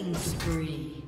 Killing spree.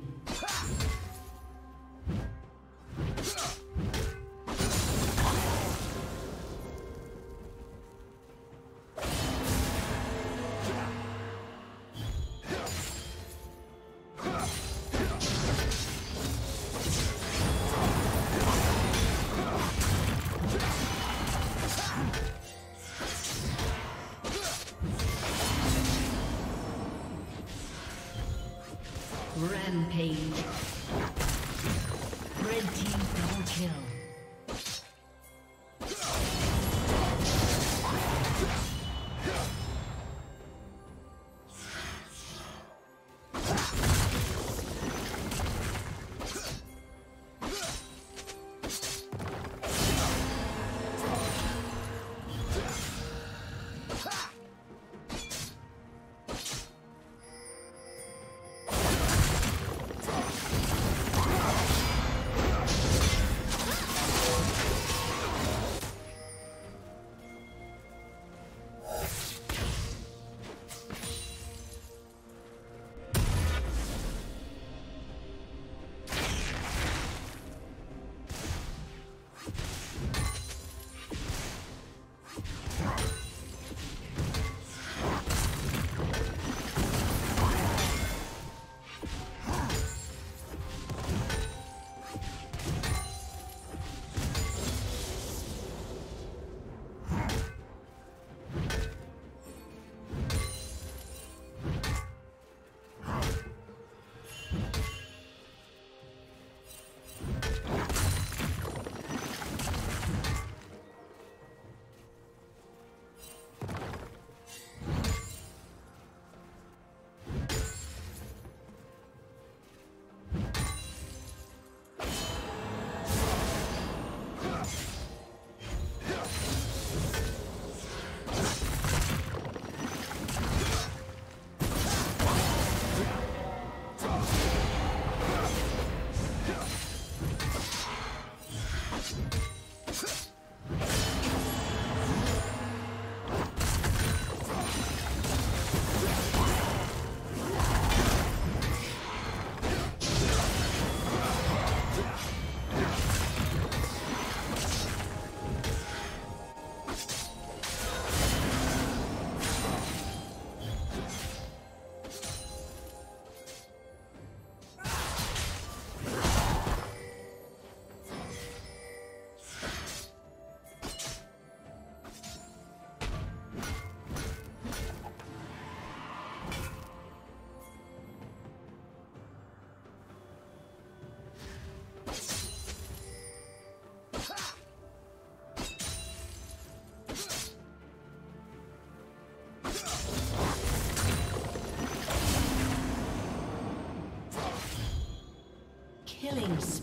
Killing spree.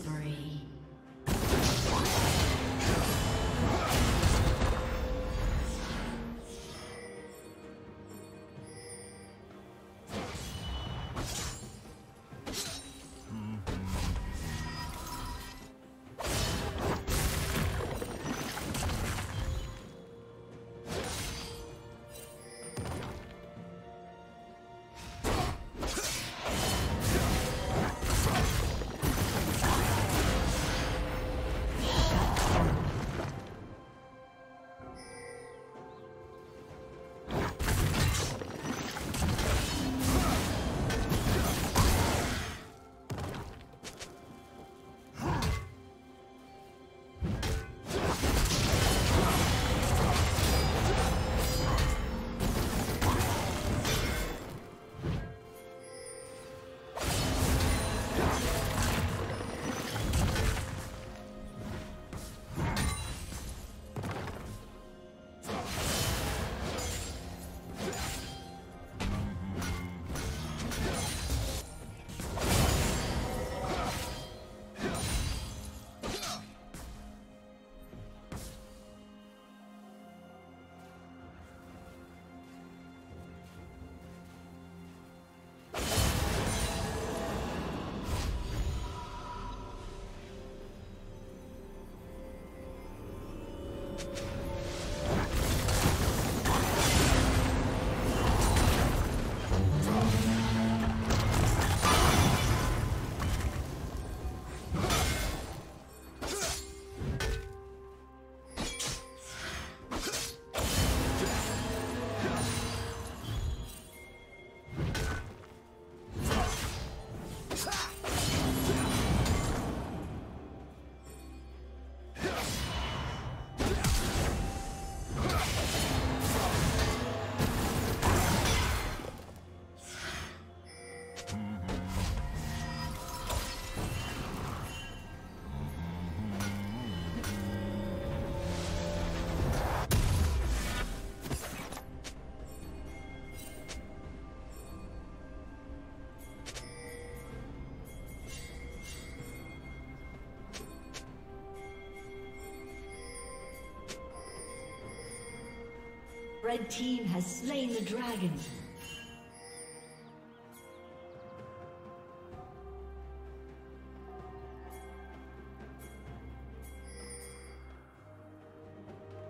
Red team has slain the dragon.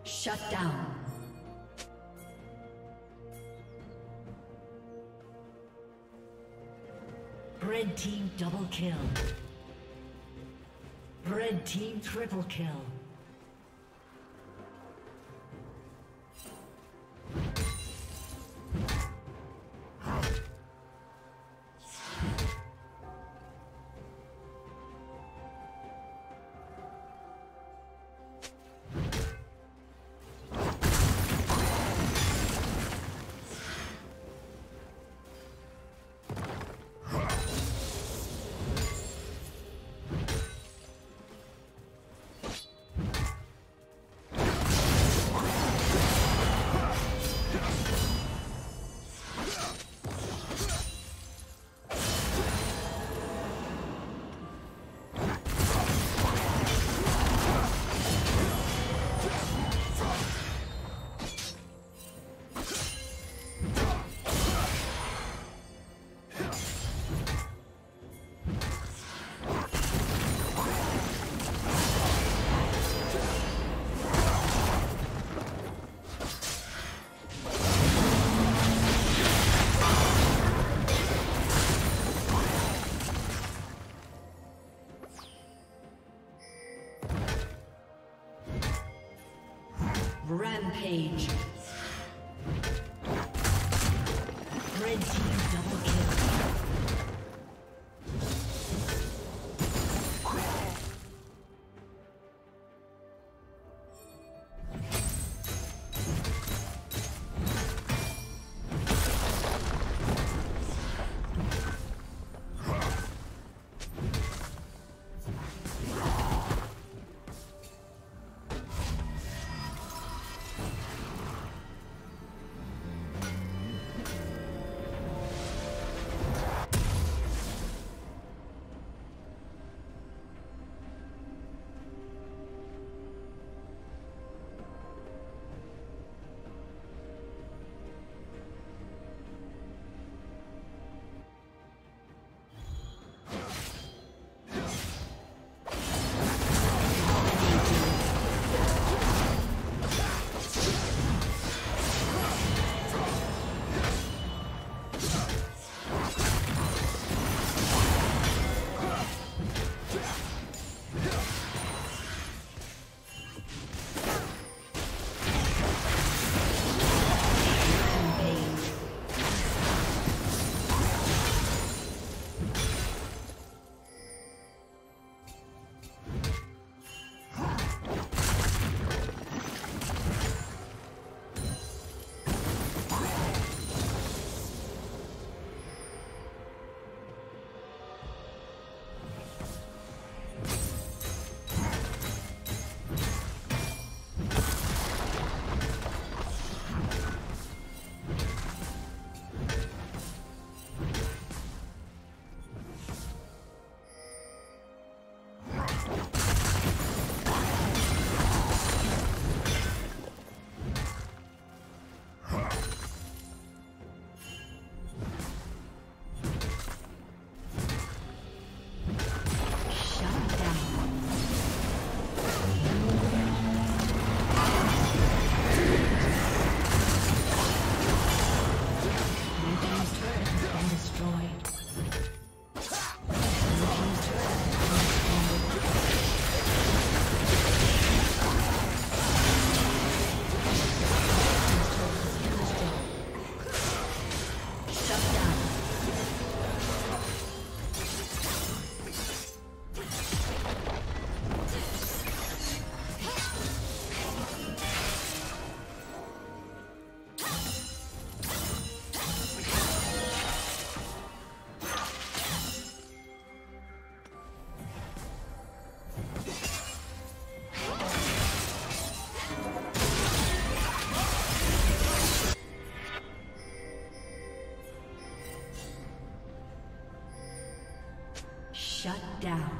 Shut down. Red team double kill. Red team triple kill. Rampage. Down.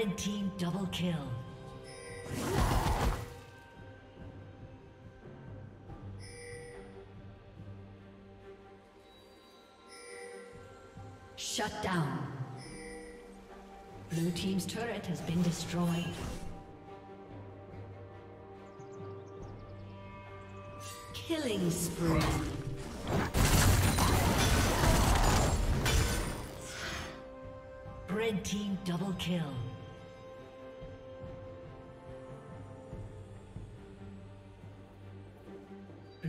Red team double kill. Shut down. Blue team's turret has been destroyed. Killing spree. Red team double kill.